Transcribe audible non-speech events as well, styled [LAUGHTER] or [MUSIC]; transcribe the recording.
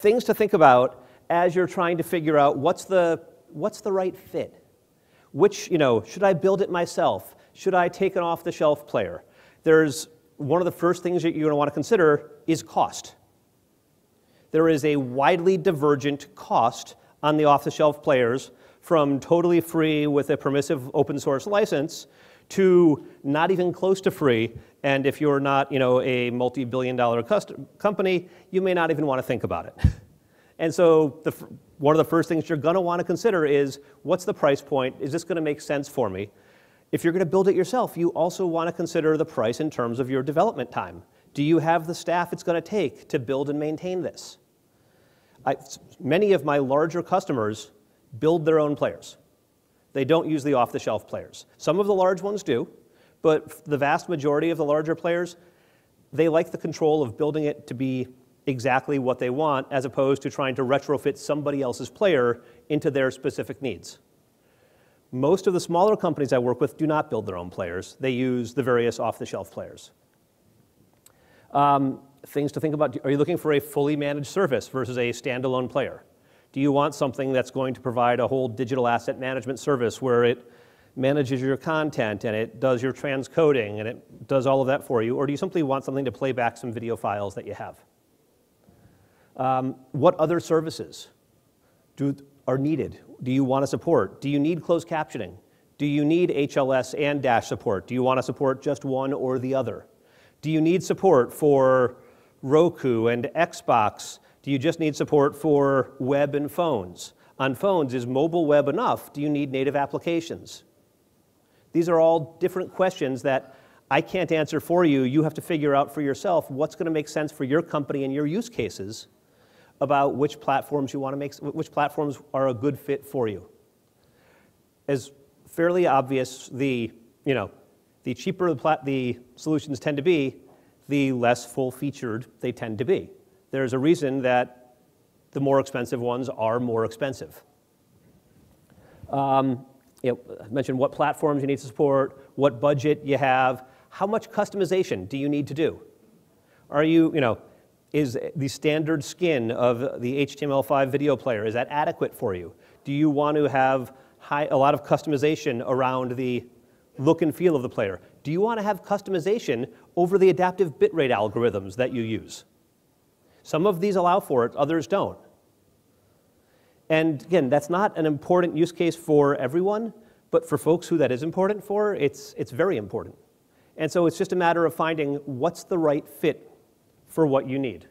things to think about as you're trying to figure out what's the, what's the right fit. Which, you know, should I build it myself? Should I take an off the shelf player? There's one of the first things that you're going to want to consider is cost. There is a widely divergent cost on the off the shelf players from totally free with a permissive open source license to not even close to free. And if you're not you know, a multi billion dollar company, you may not even want to think about it. [LAUGHS] and so, the, one of the first things you're going to want to consider is what's the price point? Is this going to make sense for me? If you're going to build it yourself, you also want to consider the price in terms of your development time. Do you have the staff it's going to take to build and maintain this? I, many of my larger customers build their own players. They don't use the off the shelf players. Some of the large ones do, but the vast majority of the larger players, they like the control of building it to be exactly what they want as opposed to trying to retrofit somebody else's player into their specific needs. Most of the smaller companies I work with do not build their own players. They use the various off the shelf players. Um, things to think about are you looking for a fully managed service versus a standalone player? Do you want something that's going to provide a whole digital asset management service where it manages your content and it does your transcoding and it does all of that for you? Or do you simply want something to play back some video files that you have? Um, what other services do, are needed? Do you want to support? Do you need closed captioning? Do you need HLS and Dash support? Do you want to support just one or the other? Do you need support for Roku and Xbox do you just need support for web and phones? On phones, is mobile web enough? Do you need native applications? These are all different questions that I can't answer for you. You have to figure out for yourself what's going to make sense for your company and your use cases about which platforms you want to make, which platforms are a good fit for you. As fairly obvious, the, you know, the cheaper the, the solutions tend to be, the less full featured they tend to be. There's a reason that the more expensive ones are more expensive. Um, you know, I mentioned what platforms you need to support, what budget you have, how much customization do you need to do? Are you, you know, is the standard skin of the HTML5 video player, is that adequate for you? Do you want to have high, a lot of customization around the look and feel of the player? Do you want to have customization over the adaptive bitrate algorithms that you use? Some of these allow for it, others don't. And again, that's not an important use case for everyone, but for folks who that is important for, it's, it's very important. And so it's just a matter of finding what's the right fit for what you need.